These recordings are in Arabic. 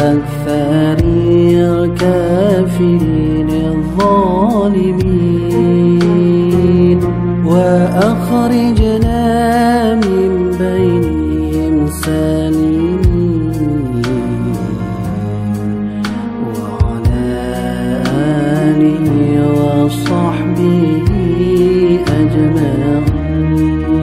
الثري الكافرين الظالمين. وأخرجنا من بينهم سالمين. وعلى آله وصحبه أجمعين.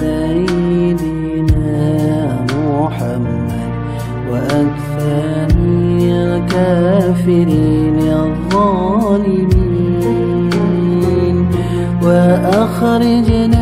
سيدنا محمد وأكفاني الكافرين الظالمين. وأخرجنا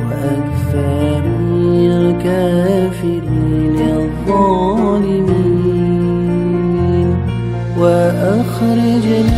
الرحمن الكافرين الظالمين. وأخرجنا